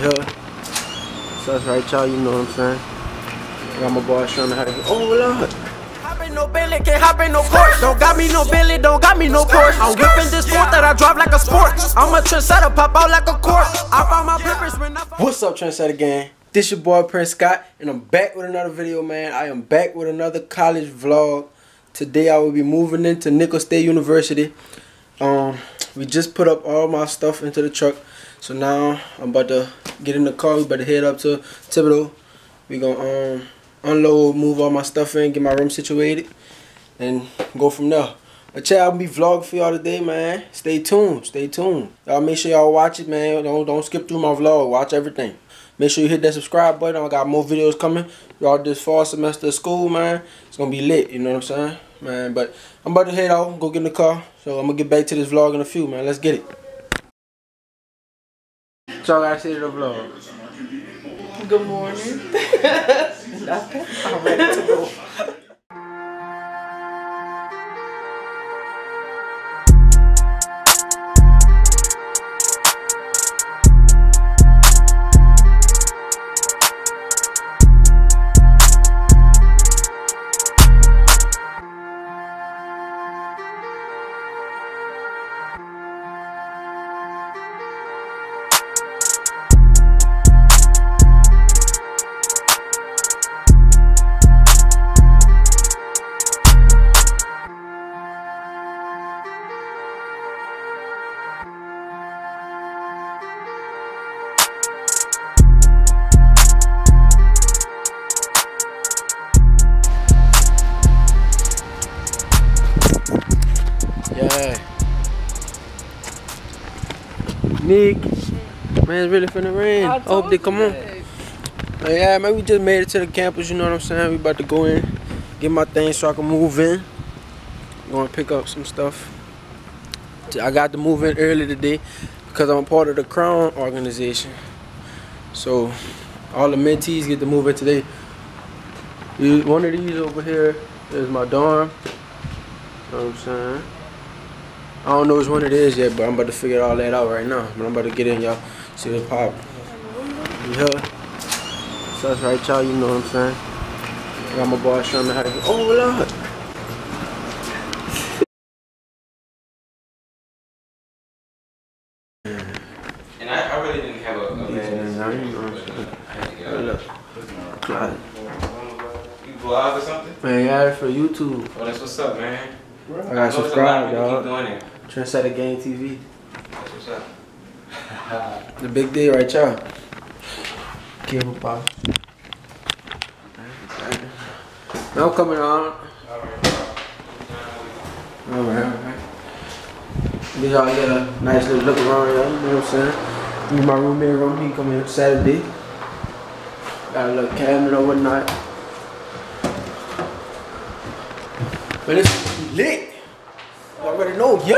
Yeah. So that's right, y'all. You know what I'm saying. Got my boy showing how to. Oh, Lord. No Bentley, can't hop in no Porsche. Don't got me no Bentley, don't got me no Porsche. I'm whipping this sport that I drive like a sport. I'm a trendsetter, pop out like a cork. I found my purpose when I What's up, Trendsetter Gang? This your boy Prince Scott, and I'm back with another video, man. I am back with another college vlog. Today I will be moving into Nicholls State University. Um, we just put up all my stuff into the truck, so now I'm about to get in the car. We better head up to Thibodaux. We gonna um unload, move all my stuff in, get my room situated, and go from there. But yeah, I'll be vlogging for y'all today, man. Stay tuned, stay tuned. Y'all make sure y'all watch it, man. Don't don't skip through my vlog. Watch everything. Make sure you hit that subscribe button. I got more videos coming. Y'all this fall semester of school, man. It's gonna be lit, you know what I'm saying? Man, but I'm about to head out, go get in the car. So I'm gonna get back to this vlog in a few, man. Let's get it. So y'all gotta say to the vlog? Good morning. Nothing. I'm ready to go. Nick. Man, it's really finna rain. I hope they come on. Yeah, man, we just made it to the campus, you know what I'm saying? We about to go in, get my things so I can move in. Going to pick up some stuff. I got to move in early today because I'm part of the Crown organization. So, all the mentees get to move in today. One of these over here is my dorm. You know what I'm saying? I don't know which one it is yet, but I'm about to figure all that out right now. But I'm about to get in, y'all. See what's poppin'. Yeah. So that's right, y'all. You know what I'm saying. I got my boy showing me how to get. Oh, Lord. And I, I really didn't have a, a Yeah, you know what I'm saying. Uh, I to get Hey, out. look. You vlog or something? Man, yeah, it's for YouTube. Oh, that's what's up, man. I I gotta know it's a lot subscribe, of people keep y'all. doing it. Trendsetter Gang TV. That's what's up. The big day, right, y'all? Cable pop. Now I'm coming on. Alright, alright. Did y'all get a nice little look around here, you know what I'm saying? Me and my roommate room, he come in Saturday. Got a little cabinet or whatnot. But it's lit. You already know, yeah?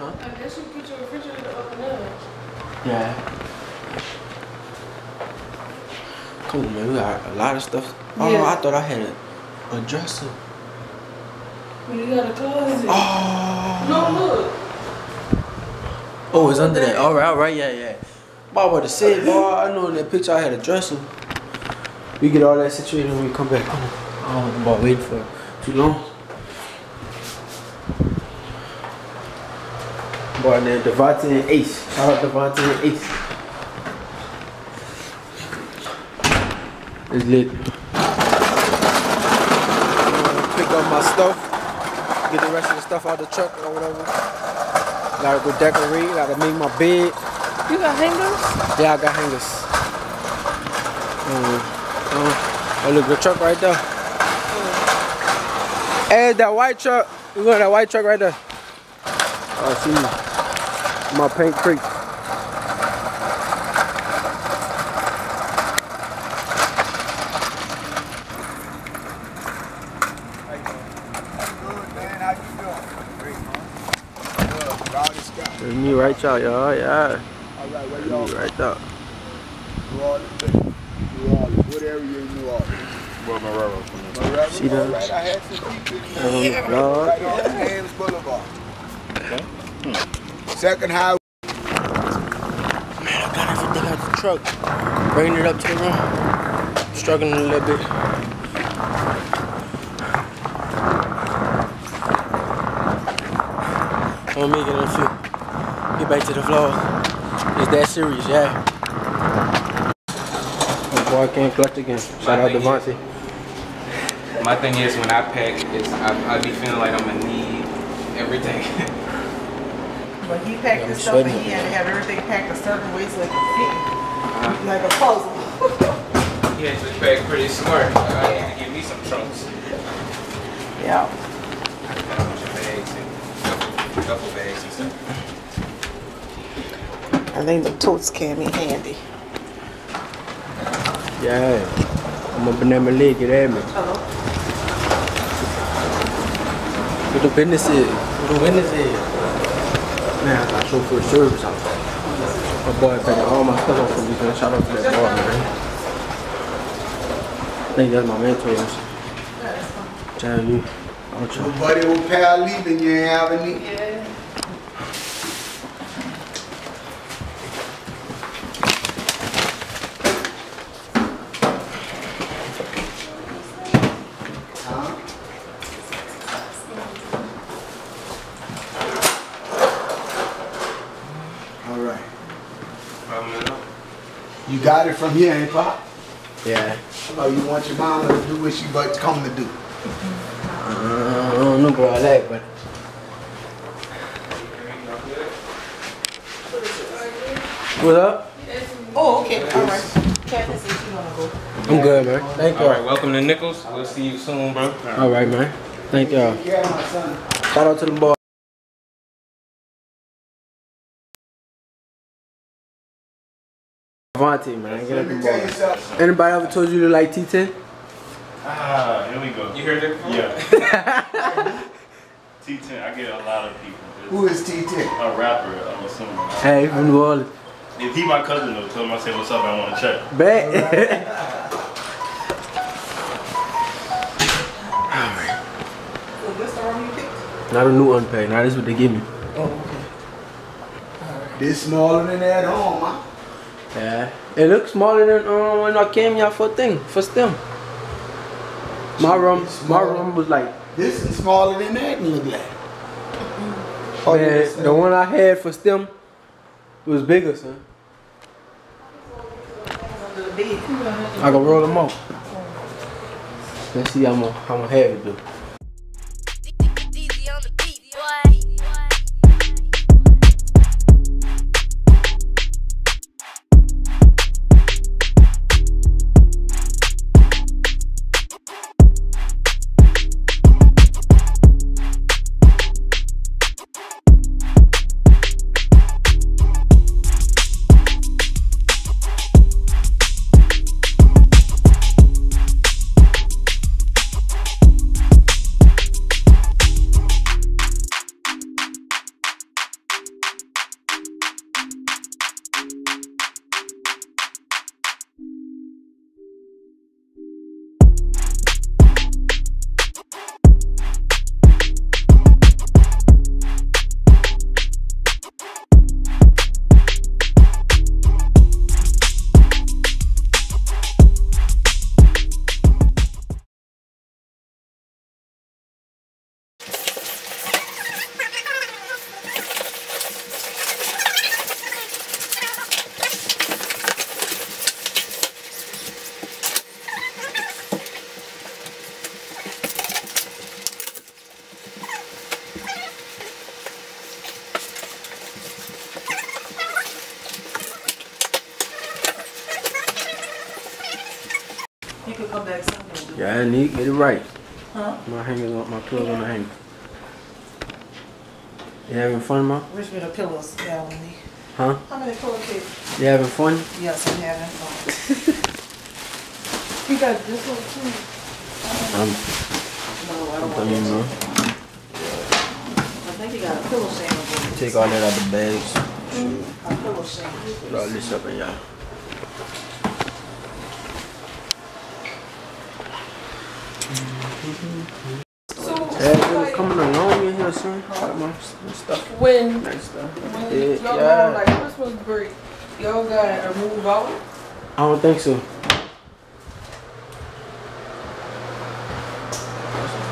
I guess you put your refrigerator up and down. Yeah. Cool, man. We got a lot of stuff. Oh, Yeah. I thought I had a, a dresser. Well, you got a closet. Oh. No, look. Oh, it's under that. All right, all right, yeah, yeah. Bob about to say, boy, I know in that picture I had a dresser. We get all that situated when we come back. Come on. Oh, boy, waiting for too long. Boy, then Devontae and Ace. Shout out Devontae and Ace. It's lit. Pick up my stuff. Get the rest of the stuff out of the truck or whatever. Gotta go decorate, gotta make my bed. You got hangers? Yeah, I got hangers. Um, uh, oh, look, the truck right there. Hey, that white truck. You got that white truck right there. Oh, see me. My paint creek. That's me right y'all, y'all. Yeah. Me right there. New Orleans. New Orleans. What area in New Orleans? Well, Marrero. Marrero? See that? All right, I had some people in Um, there. vlog. Right on Haynes Boulevard. Second highway. Man, I got everything out the truck, bringing it up to the room. Struggling a little bit. I'm gonna make it a few. Get back to the vlog. It's that serious, yeah. My boy can't clutch again. Shout out Devontae. My thing is when I pack, it's I, I be feeling like I'm gonna need everything. But he packed I'm his stuff and he had to have everything packed a certain way so it could fit. Like a puzzle. he actually packed pretty smart. Uh, I need to give me some trunks. Yeah. I got a bunch of bags and couple bags and stuff. I think the totes came in handy. Yeah. I'm up in there, my leg, get at me. Hello? What the business is. What the business is. Man, I got chauffeur service out there. My boy packing all my stuff up for me, man. Shout out to that boy, man. I think that's my mentor. Tell you. I'll try. Nobody will pay our leaving you ain't having it. Yeah. You got it from here, ain't Pop? Yeah. Oh, you want your mama to do what she but come to do. Uh, I don't know about that, but what up? Oh, okay, all right. Kathy says she wanna go. I'm good, man. Thank y'all. welcome to Nicholls. We'll see you soon, bro. All right, man. Thank y'all. Yeah. Shout out to them boys. Avante, man. Get up Let them me tell you boys. something. Anybody ever told you to like T10? Ah, here we go. You heard that before? Yeah. T10, I get a lot of people. Who is T10? A rapper, I'm assuming. Hey, from New Orleans. If he my cousin though, tell him I say what's up, I want to check. Bet. So this the picked? Not a new unpack. Now this is what they give me. Oh, okay. This smaller than that home, huh? Yeah. It looks smaller than um, when I came here for thing, for STEM. My room, my room was like, This is smaller than that and look like. Oh, man, yes, the one I had for STEM was bigger, son. Under the bed. I can roll them up. Let's see how I'm gonna, how I'm gonna have it do. You could come back Sunday. and do it. Yeah, I need get it right. Huh? My hangers on my clothes on the hanger. You having fun, ma? Which bit of pillows, yeah, we need. Huh? How many pillowcases? You having fun? Yes, I'm having fun. You got this one too. I'm, No, I don't I want mean, that. no. I think you got a pillow shame. Take all that out the bags. A pillow shame. Put all this up in y'all. So, Yeah, coming along in here, my stuff. when, Nice stuff. when Yeah, y'all yeah. like Christmas break, Y'all got a move out? I don't think so.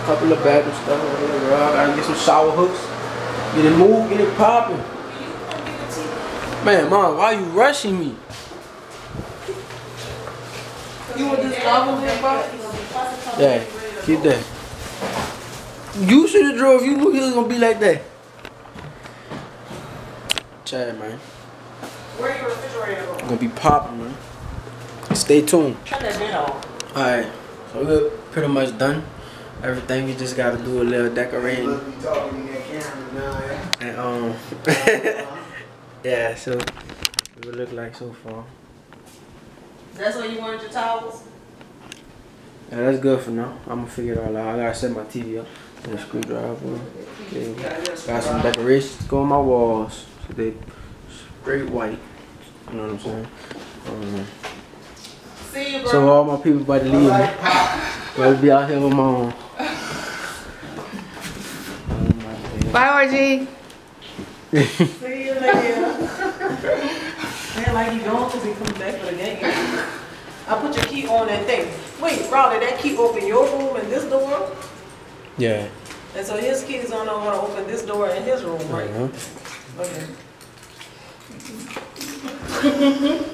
Couple of bathroom stuff over there, bro. I gotta get some shower hooks. Get it moved, get it popping. Man, mom, why you rushing me? You want this novel here, box? Yeah, keep that. You should have drove. You knew he was gonna be like that. Chad, man. Where are your refrigerator go? Gonna be popping, man. Stay tuned. Turn that bed off. Alright, so we're pretty much done. Everything we just gotta do a little decorating Must be talking in that camera now, yeah. and um yeah, so it would look like so far. That's where you wanted your towels? Yeah, that's good for now. I'm gonna figure it all out. I gotta set my TV up and a screwdriver. Okay. Got some decorations to go on my walls. So they straight white. You know what I'm saying? Um, See you, bro. so all my people about to leave me. I'll be out here with my own. My God. Bye, RG. See you later. Man, like he gone because he comes back for the game. I put your key on that thing. Wait, Rowdy, that key open your room and this door? Yeah. And so his keys don't know how to open this door in his room, right? Uh-huh. Okay.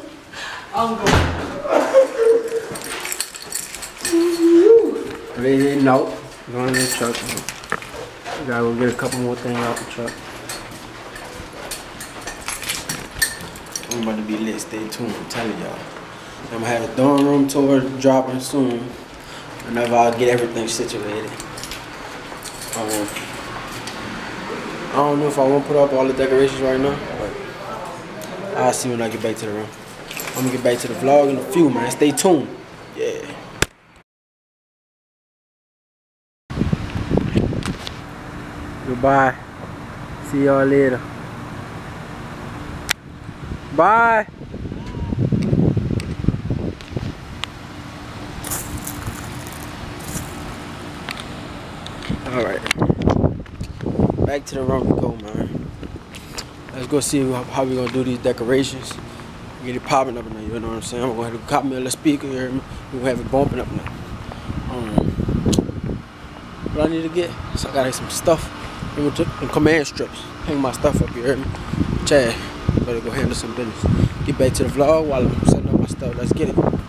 I'm going. They no. Going in the truck. We gotta go get a couple more things out the truck. I'm about to be lit. Stay tuned. I'm telling y'all. I'm gonna have a dorm room tour dropping soon. Whenever I get everything situated. Um, I don't know if I want to put up all the decorations right now, but I'll see when I get back to the room. I'm gonna get back to the vlog in a few, man. Stay tuned. Yeah. Goodbye. See y'all later. Bye. All right. Back to the room go, man. Let's go see how, we gonna do these decorations. Get it popping up there, you know what I'm saying? I'm gonna to copy me a little speaker, me? We're gonna have it bumping up now. Um, what I need to get, so I gotta some stuff. Some command strips. Hang my stuff up, you heard me? Chad, better go handle some business. Get back to the vlog while I'm setting up my stuff. Let's get it.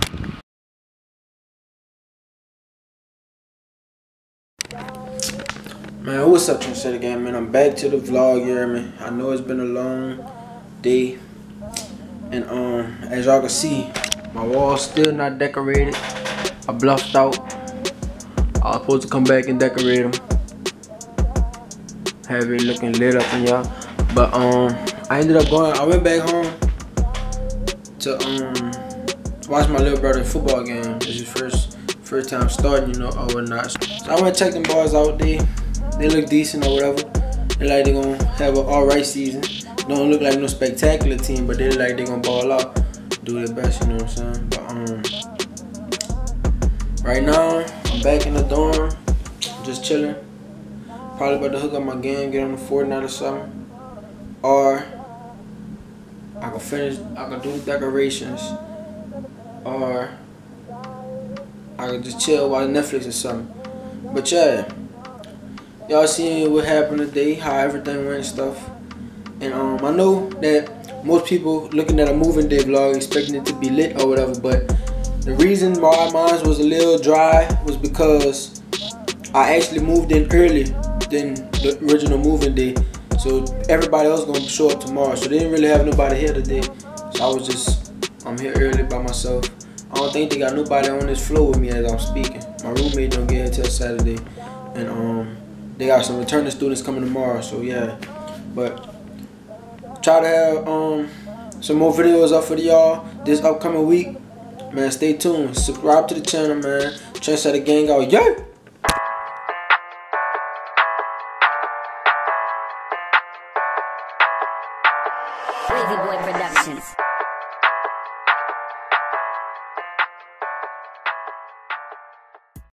What's up, Trendsetter Gang, man? I'm back to the vlog, hear me? I know it's been a long day. And um, as y'all can see, my wall's still not decorated. I bluffed out. I was supposed to come back and decorate them. Have it looking lit up in y'all. But um, I ended up going, I went back home to um watch my little brother football game. Is his first first time starting, you know, or whatnot. So I went check them boys out. They they look decent or whatever. They like they're gonna have an alright season. Don't look like no spectacular team, but they like they're gonna ball out, do their best. You know what I'm saying? But um, right now I'm back in the dorm, just chilling. Probably about to hook up my game, get on the Fortnite or something, or I can finish. I can do decorations, or I can just chill watch Netflix or something. But yeah, y'all seen what happened today, how everything went and stuff. And um, I know that most people looking at a moving day vlog expecting it to be lit or whatever, but the reason why mine was a little dry was because I actually moved in early than the original moving day. So everybody else gonna show up tomorrow. So they didn't really have nobody here today. So I was just, I'm here early by myself. I don't think they got nobody on this floor with me as I'm speaking. My roommate don't get here Saturday. And um, they got some returning students coming tomorrow. So yeah, but try to have um some more videos up for y'all this upcoming week. Man, stay tuned. Subscribe to the channel, man. Trendsetter Gang out. Yeah!